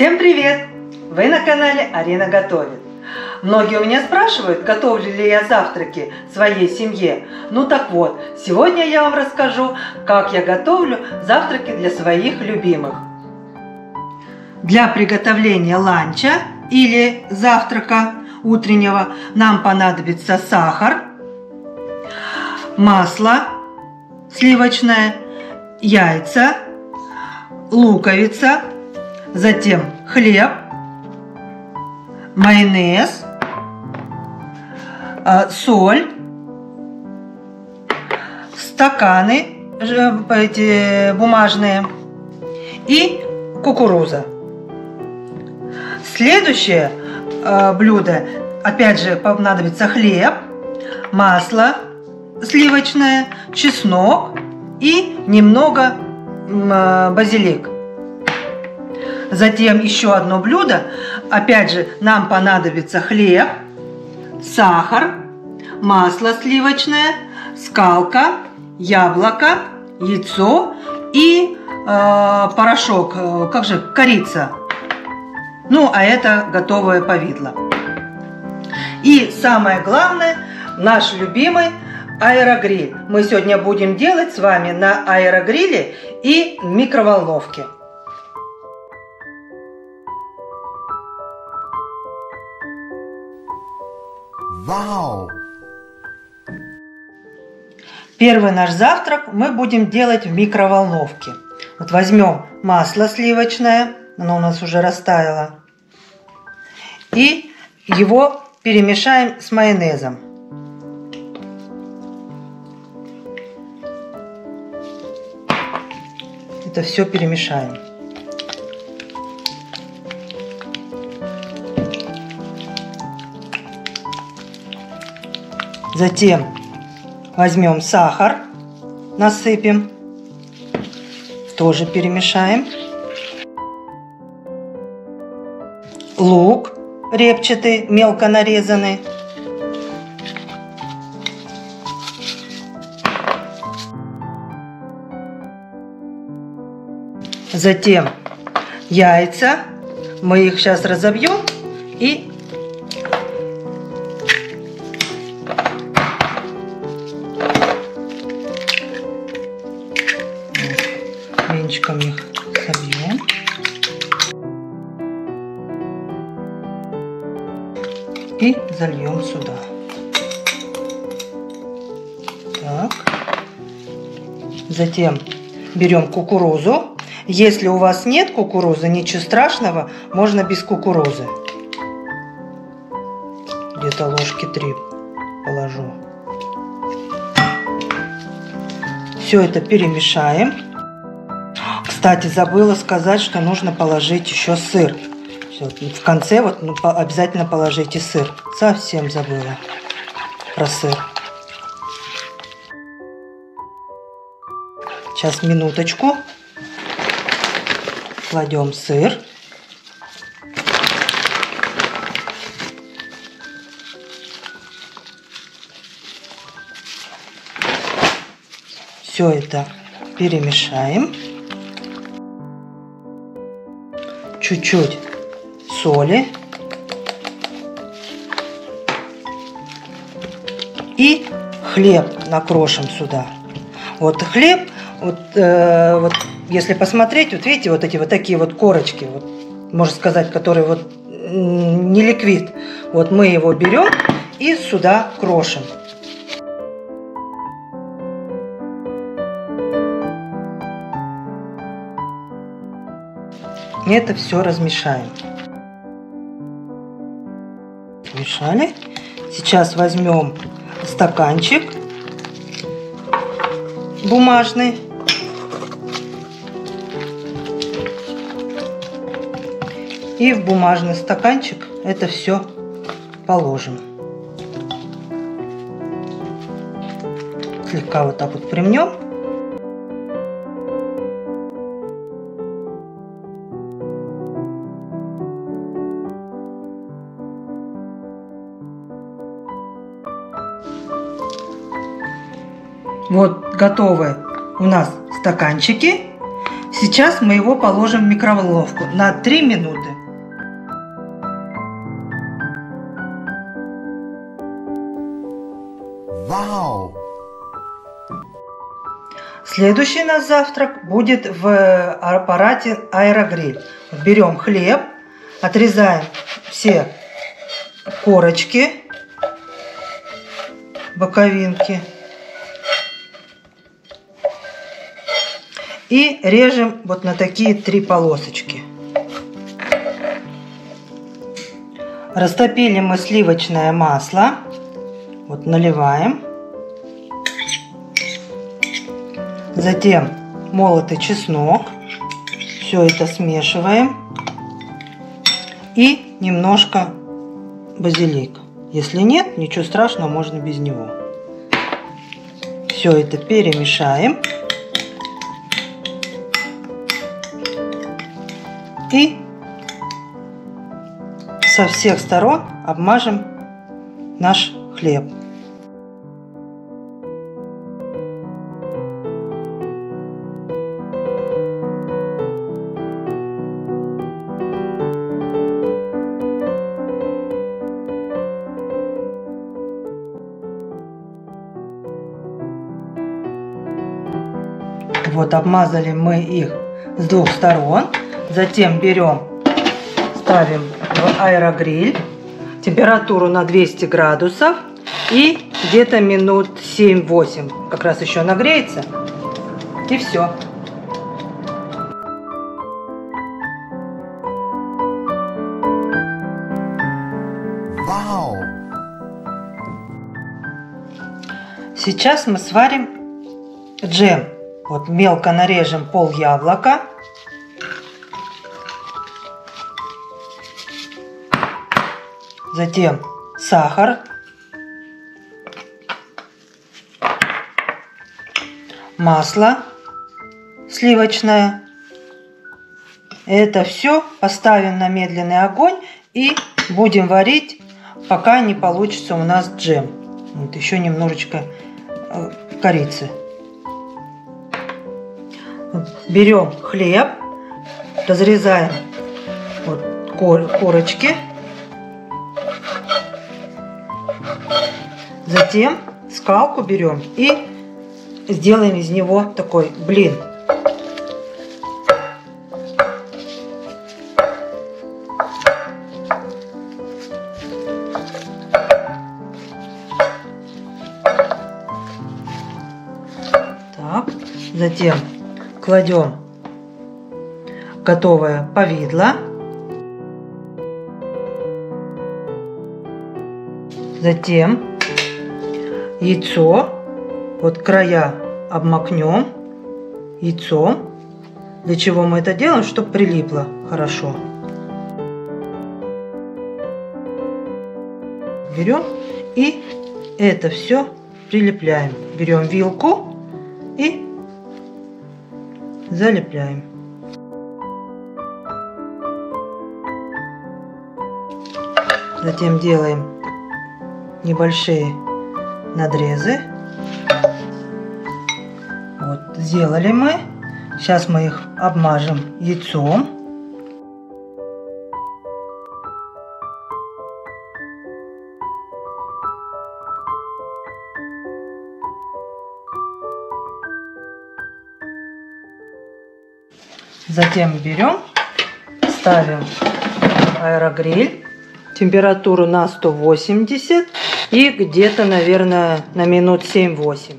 Всем привет! Вы на канале Арина готовит. Многие у меня спрашивают, готовлю ли я завтраки своей семье. Ну так вот, сегодня я вам расскажу, как я готовлю завтраки для своих любимых. Для приготовления ланча или завтрака утреннего нам понадобится сахар, масло сливочное, яйца, луковица, затем хлеб, майонез, а, соль, стаканы эти бумажные и кукуруза. Следующее а, блюдо, опять же, понадобится хлеб, масло сливочное, чеснок и немного базилик. Затем еще одно блюдо. Опять же, нам понадобится хлеб, сахар, масло сливочное, скалка, яблоко, яйцо и э, порошок, э, как же, корица. Ну, а это готовое повидло. И самое главное, наш любимый аэрогриль. Мы сегодня будем делать с вами на аэрогриле и микроволновке. Вау! Первый наш завтрак мы будем делать в микроволновке. Вот возьмем масло сливочное, оно у нас уже растаяло, и его перемешаем с майонезом. Это все перемешаем. Затем возьмем сахар, насыпем, тоже перемешаем. Лук репчатый, мелко нарезанный. Затем яйца. Мы их сейчас разобьем и венчиком их собьем. И зальем сюда. Так. Затем берем кукурузу. Если у вас нет кукурузы, ничего страшного, можно без кукурузы. Где-то ложки три положу. Все это перемешаем. Кстати, забыла сказать, что нужно положить еще сыр. В конце вот ну, обязательно положите сыр. Совсем забыла про сыр. Сейчас минуточку. Кладем сыр. Все это перемешаем. Чуть-чуть соли и хлеб накрошим сюда. Вот хлеб, вот, э, вот если посмотреть, вот видите, вот эти вот такие вот корочки, вот, можно сказать, которые вот не ликвид. Вот мы его берем и сюда крошим. Это все размешаем. Смешали. Сейчас возьмем стаканчик бумажный. И в бумажный стаканчик это все положим. Слегка вот так вот примнем. Вот готовы у нас стаканчики. Сейчас мы его положим в микроволновку на 3 минуты. Вау! Следующий наш завтрак будет в аппарате аэрогриль. Берем хлеб, отрезаем все корочки, боковинки. И режем вот на такие три полосочки. Растопили мы сливочное масло. Вот наливаем. Затем молотый чеснок. Все это смешиваем. И немножко базилик. Если нет, ничего страшного, можно без него. Все это перемешаем. И со всех сторон обмажем наш хлеб. Вот обмазали мы их с двух сторон. Затем берем, ставим в аэрогриль. Температуру на 200 градусов. И где-то минут 7-8. Как раз еще нагреется. И все. Вау! Сейчас мы сварим джем. Вот мелко нарежем пол яблока. Затем сахар. Масло сливочное. Это все поставим на медленный огонь и будем варить, пока не получится у нас джем. Вот еще немножечко э, корицы. Берем хлеб, разрезаем вот кор корочки. Затем скалку берем и сделаем из него такой блин. Так, затем кладем готовое повидло. Затем яйцо, вот края обмакнем яйцом. Для чего мы это делаем? Чтобы прилипло хорошо. Берем и это все прилепляем. Берем вилку и залепляем. Затем делаем небольшие надрезы. Вот, сделали мы. Сейчас мы их обмажем яйцом. Затем берем, ставим аэрогриль, температуру на 180 и где-то, наверное, на минут 7-8.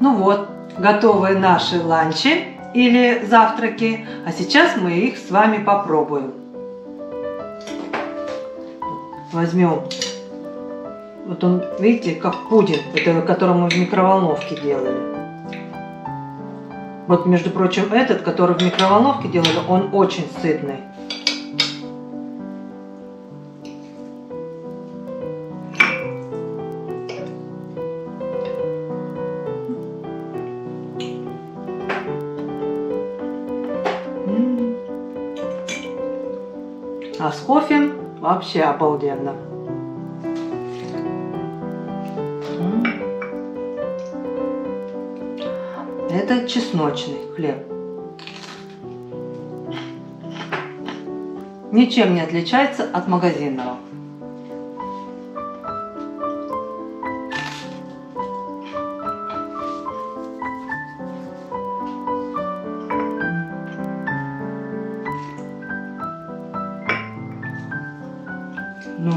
Ну вот, готовы наши ланчи или завтраки, а сейчас мы их с вами попробуем. Возьмем, вот он, видите, как пудинг, это, который мы в микроволновке делали. Вот, между прочим, этот, который в микроволновке делали, он очень сытный. А с кофе вообще обалденно. Чесночный хлеб. Ничем не отличается от магазинного. Ну,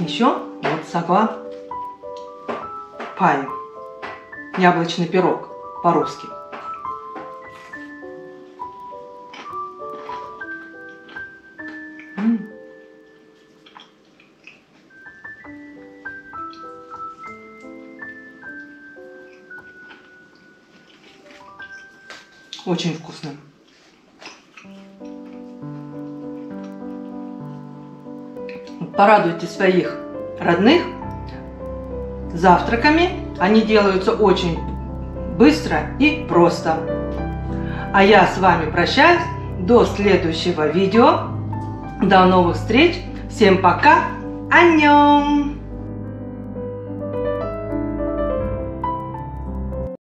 еще вот сагва пай. Яблочный пирог по-русски. Очень вкусно. Порадуйте своих родных завтраками. Они делаются очень быстро и просто. А я с вами прощаюсь до следующего видео. До новых встреч. Всем пока. Аньон!